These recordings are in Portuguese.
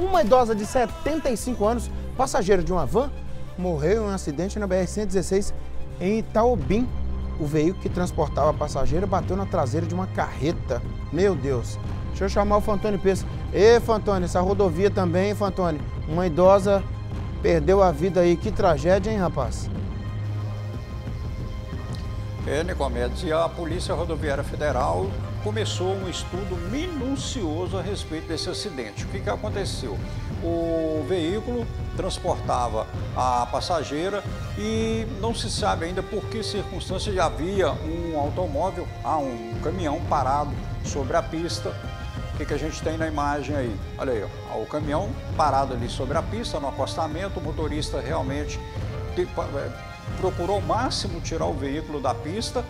Uma idosa de 75 anos, passageira de uma van, morreu em um acidente na BR-116 em Itaobim. O veículo que transportava a passageira bateu na traseira de uma carreta. Meu Deus. Deixa eu chamar o Fantoni Pes. Ê, Fantoni, essa rodovia também, Fantoni. Uma idosa perdeu a vida aí. Que tragédia, hein, rapaz? É, Nicomedes, e a Polícia Rodoviária Federal começou um estudo minucioso a respeito desse acidente. O que, que aconteceu? O veículo transportava a passageira e não se sabe ainda por que circunstância já havia um automóvel, ah, um caminhão parado sobre a pista. O que, que a gente tem na imagem aí? Olha aí, ó, o caminhão parado ali sobre a pista, no acostamento, o motorista realmente é, procurou ao máximo tirar o veículo da pista,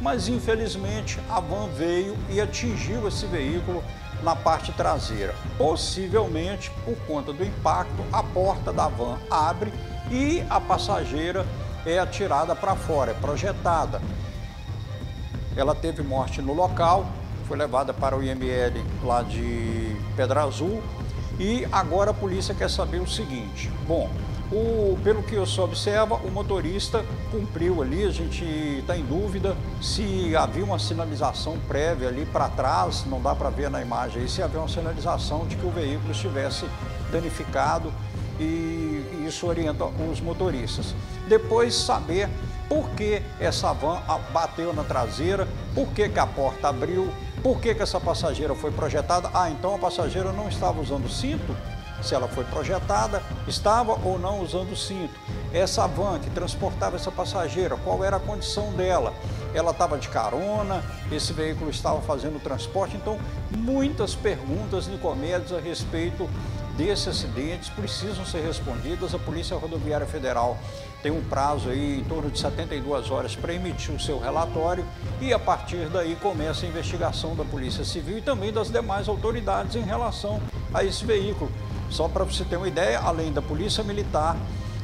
mas infelizmente a van veio e atingiu esse veículo na parte traseira. Possivelmente, por conta do impacto, a porta da van abre e a passageira é atirada para fora, é projetada. Ela teve morte no local, foi levada para o IML lá de Pedra Azul e agora a polícia quer saber o seguinte: bom, o, pelo que eu só observa, o motorista cumpriu ali, a gente está em dúvida se havia uma sinalização prévia ali para trás, não dá para ver na imagem aí, se havia uma sinalização de que o veículo estivesse danificado e, e isso orienta os motoristas. Depois saber por que essa van bateu na traseira, por que, que a porta abriu, por que, que essa passageira foi projetada. Ah, então a passageira não estava usando cinto? Se ela foi projetada, estava ou não usando cinto. Essa van que transportava essa passageira, qual era a condição dela? Ela estava de carona, esse veículo estava fazendo transporte, então muitas perguntas, Nicomedes, a respeito desses acidentes precisam ser respondidas. A Polícia Rodoviária Federal tem um prazo aí em torno de 72 horas para emitir o seu relatório e a partir daí começa a investigação da Polícia Civil e também das demais autoridades em relação a esse veículo. Só para você ter uma ideia, além da Polícia Militar,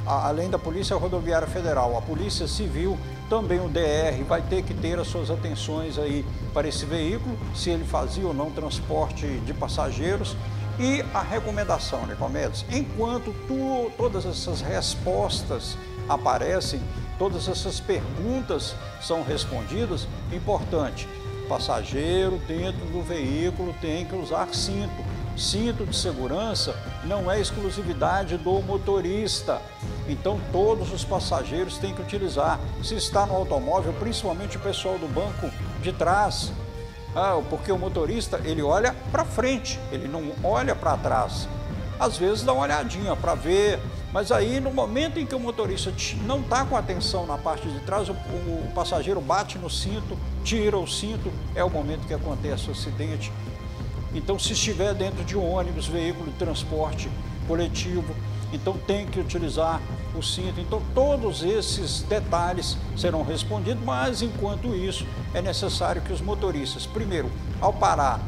além da Polícia Rodoviária Federal, a Polícia Civil, também o DR vai ter que ter as suas atenções aí para esse veículo, se ele fazia ou não transporte de passageiros. E a recomendação, Nicomedes, enquanto tu, todas essas respostas aparecem, todas essas perguntas são respondidas, importante, passageiro dentro do veículo tem que usar cinto Cinto de segurança não é exclusividade do motorista. Então todos os passageiros têm que utilizar. Se está no automóvel, principalmente o pessoal do banco de trás, ah, porque o motorista ele olha para frente, ele não olha para trás. Às vezes dá uma olhadinha para ver, mas aí no momento em que o motorista não está com atenção na parte de trás, o, o passageiro bate no cinto, tira o cinto, é o momento que acontece o acidente então, se estiver dentro de um ônibus, veículo de transporte coletivo, então tem que utilizar o cinto. Então, todos esses detalhes serão respondidos, mas enquanto isso, é necessário que os motoristas, primeiro, ao parar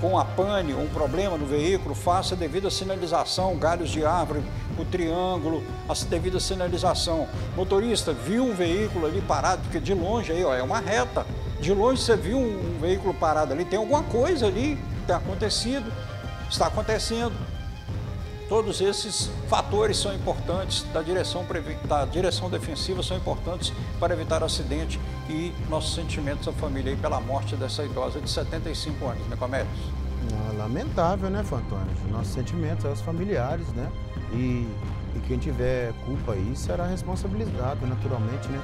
com a pane ou um problema no veículo, faça a devida sinalização, galhos de árvore, o triângulo, a devida sinalização. Motorista, viu um veículo ali parado, porque de longe aí, ó, é uma reta. De longe você viu um, um veículo parado ali, tem alguma coisa ali tem acontecido, está acontecendo. Todos esses fatores são importantes da direção, da direção defensiva, são importantes para evitar acidente e nossos sentimentos à família pela morte dessa idosa de 75 anos, né, Comédios? Lamentável, né, Fantônio? Nossos sentimentos aos familiares, né? E, e quem tiver culpa aí será responsabilizado, naturalmente, né?